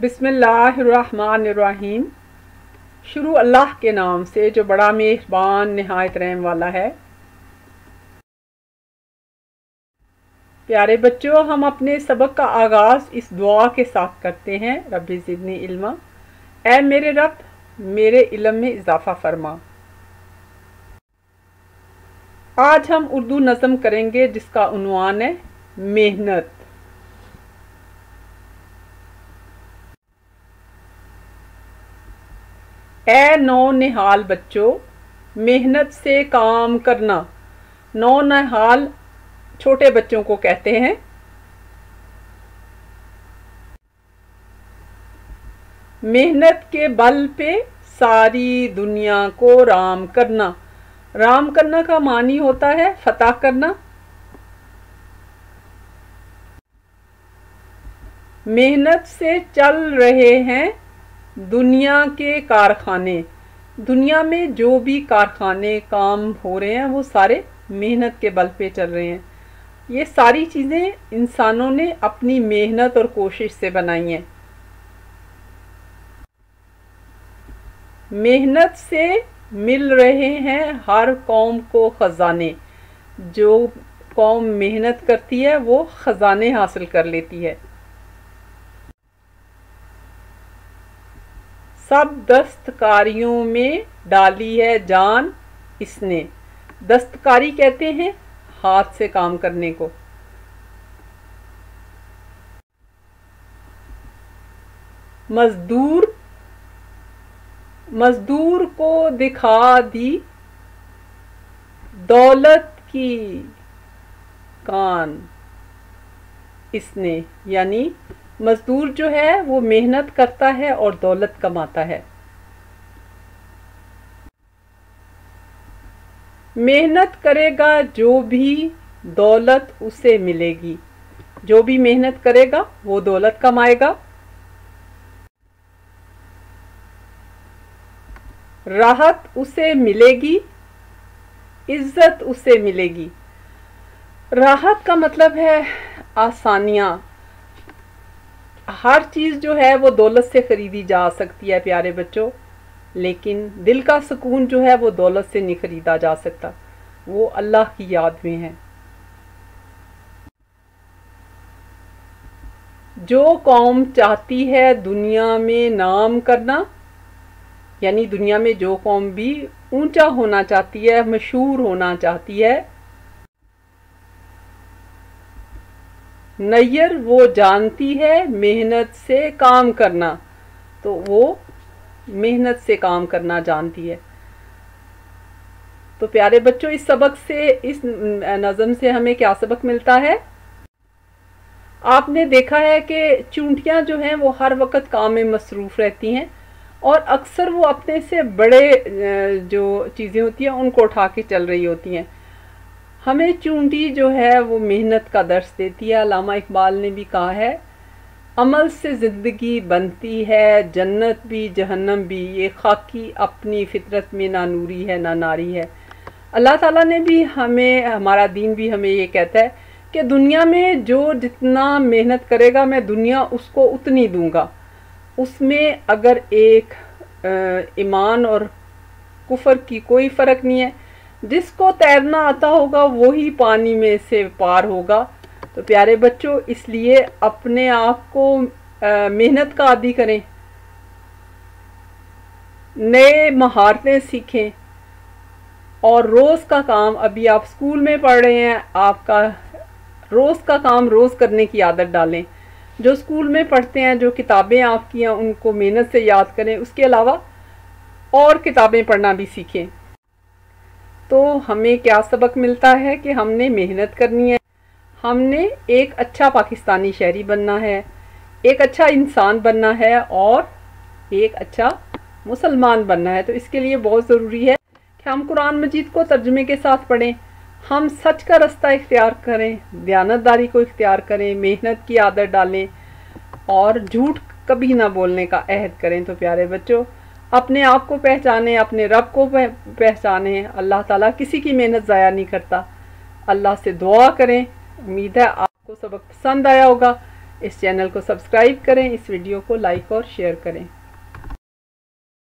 बिस्मिल्लाहिर्रहमानिर्रहीम। शुरू अल्लाह के नाम से, जो बड़ा मेहरबान, नहायत रहम वाला है। प्यारे बच्चों, हम अपने सबक का आगाज़ इस दुआ के साथ करते हैं रबी ज़िदनी इल्मा। ए मेरे रब, मेरे इल्म में इजाफ़ा फरमा। आज हम उर्दू नज़म करेंगे, जिसका उनवान है मेहनत। ए नौ निहाल बच्चों, मेहनत से काम करना। नौ निहाल छोटे बच्चों को कहते हैं। मेहनत के बल पे सारी दुनिया को राम करना। राम करना का मानी होता है फतह करना। मेहनत से चल रहे हैं दुनिया के कारखाने। दुनिया में जो भी कारखाने काम हो रहे हैं, वो सारे मेहनत के बल पे चल रहे हैं। ये सारी चीज़ें इंसानों ने अपनी मेहनत और कोशिश से बनाई हैं। मेहनत से मिल रहे हैं हर कौम को ख़जाने। जो कौम मेहनत करती है, वो ख़जाने हासिल कर लेती है। सब दस्तकारियों में डाली है जान इसने। दस्तकारी कहते हैं हाथ से काम करने को। मजदूर मजदूर को दिखा दी दौलत की कान इसने, यानी मजदूर जो है, वो मेहनत करता है और दौलत कमाता है। मेहनत करेगा जो भी दौलत उसे मिलेगी। जो भी मेहनत करेगा, वो दौलत कमाएगा। राहत उसे मिलेगी, इज़्ज़त उसे मिलेगी। राहत का मतलब है आसानियाँ हर चीज़ जो है वो दौलत से ख़रीदी जा सकती है, प्यारे बच्चों। लेकिन दिल का सुकून जो है वो दौलत से नहीं ख़रीदा जा सकता। वो अल्लाह की याद में है। जो कौम चाहती है दुनिया में नाम करना, यानी दुनिया में जो कौम भी ऊँचा होना चाहती है, मशहूर होना चाहती है नैयर वो जानती है मेहनत से काम करना। तो वो मेहनत से काम करना जानती है। तो प्यारे बच्चों, इस सबक से, इस नज़म से हमें क्या सबक मिलता है? आपने देखा है कि चूंटियाँ जो हैं, वो हर वक्त काम में मसरूफ़ रहती हैं और अक्सर वो अपने से बड़े जो चीज़ें होती हैं, उनको उठा के चल रही होती हैं। हमें चूंटी जो है वो मेहनत का दर्श देती है। अलामा इकबाल ने भी कहा है, अमल से ज़िंदगी बनती है, जन्नत भी जहन्नम भी, ये खाकी अपनी फितरत में ना नूरी है, ना नारी है। अल्लाह ताला ने भी हमें, हमारा दीन भी हमें ये कहता है कि दुनिया में जो जितना मेहनत करेगा, मैं दुनिया उसको उतनी दूँगा। उसमें अगर एक ईमान और कुफर की कोई फ़र्क नहीं है। जिसको तैरना आता होगा, वही पानी में से पार होगा। तो प्यारे बच्चों, इसलिए अपने आप को मेहनत का आदि करें। नए महारतें सीखें। और रोज़ का काम, अभी आप स्कूल में पढ़ रहे हैं, आपका रोज़ का काम रोज़ करने की आदत डालें। जो स्कूल में पढ़ते हैं, जो किताबें आपकी हैं, उनको मेहनत से याद करें। उसके अलावा और किताबें पढ़ना भी सीखें। तो हमें क्या सबक मिलता है कि हमने मेहनत करनी है? हमने एक अच्छा पाकिस्तानी शहरी बनना है, एक अच्छा इंसान बनना है और एक अच्छा मुसलमान बनना है। तो इसके लिए बहुत ज़रूरी है कि हम कुरान मजीद को तर्जमे के साथ पढ़ें। हम सच का रास्ता इख्तियार करें, दयानतदारी को इख्तियार करें, मेहनत की आदत डालें और झूठ कभी ना बोलने का अहद करें। तो प्यारे बच्चों अपने आप को पहचाने, अपने रब को पहचाने। अल्लाह ताला किसी की मेहनत ज़ाया नहीं करता। अल्लाह से दुआ करें। उम्मीद है आपको सबक पसंद आया होगा। इस चैनल को सब्सक्राइब करें, इस वीडियो को लाइक और शेयर करें।